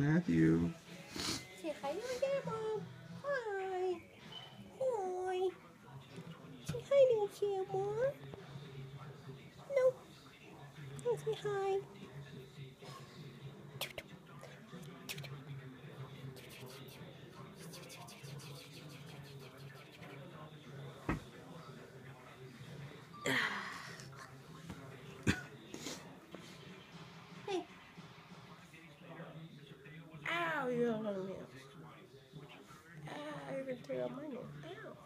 Matthew. Say hi to your mom. Hi. Hi. Say hi to your. Don't say hi. Hey. Ow, you're on my nails. Ow, tear up my. Ow.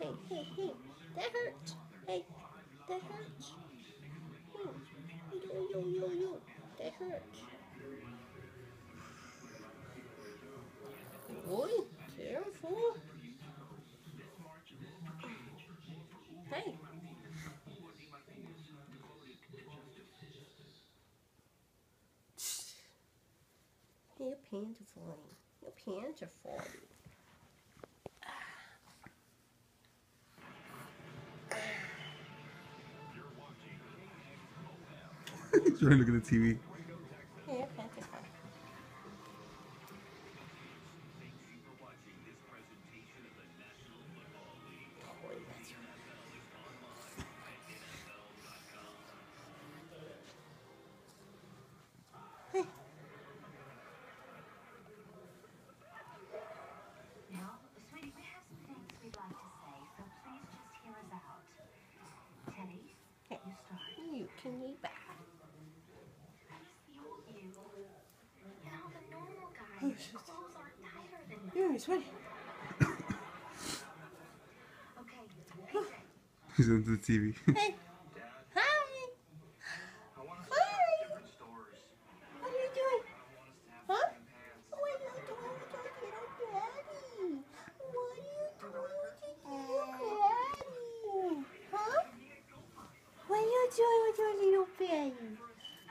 Hey, hey, hey. That hurts. Hey, that hurts. Hmm. Yo, yo, yo, yo. That hurts. Boy, careful. Hey, your pants are falling. Your pants are falling. He's trying to look at the TV. That. Okay, He's into the TV. Hey. Hi. Hi. What are you doing? Huh? Oh, what are you doing with your little daddy? What are you doing with your daddy? Huh? What are you doing with your little daddy?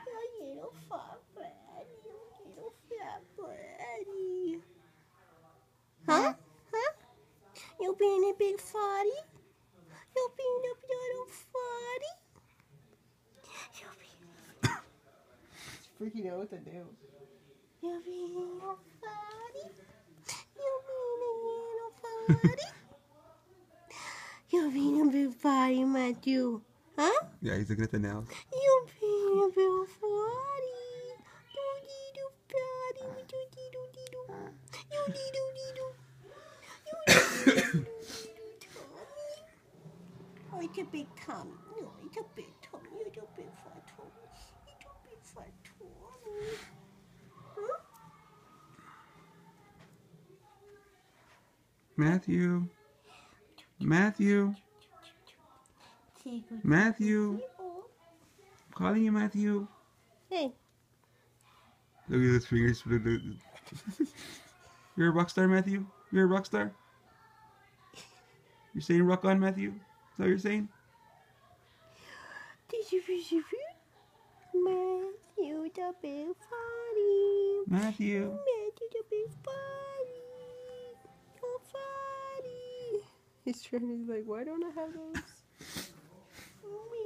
Your little fat daddy. Your little fat daddy. Huh? Huh? You being a big fatty? You being a little fatty? You being freaking out what to do. You being a little fatty? You being a little fatty? you being a big fatty, Matthew? Huh? yeah, he's looking at the nails. You being a big fatty? It's a big tummy. No, it's a big tummy. It's a big fat tummy. It's a big fat tummy. Huh? Matthew. Matthew. Say good Matthew. Oh. calling you Matthew. Hey, Look at his fingers. Look, look. You're a rock star, Matthew. You're a rock star. You're saying rock on, Matthew. Is that what you're saying? did you fish your? Matthew the big fatty. Matthew. Matthew the big fatty. Oh, fatty. He's trying to be like, why don't I have those? Oh, man.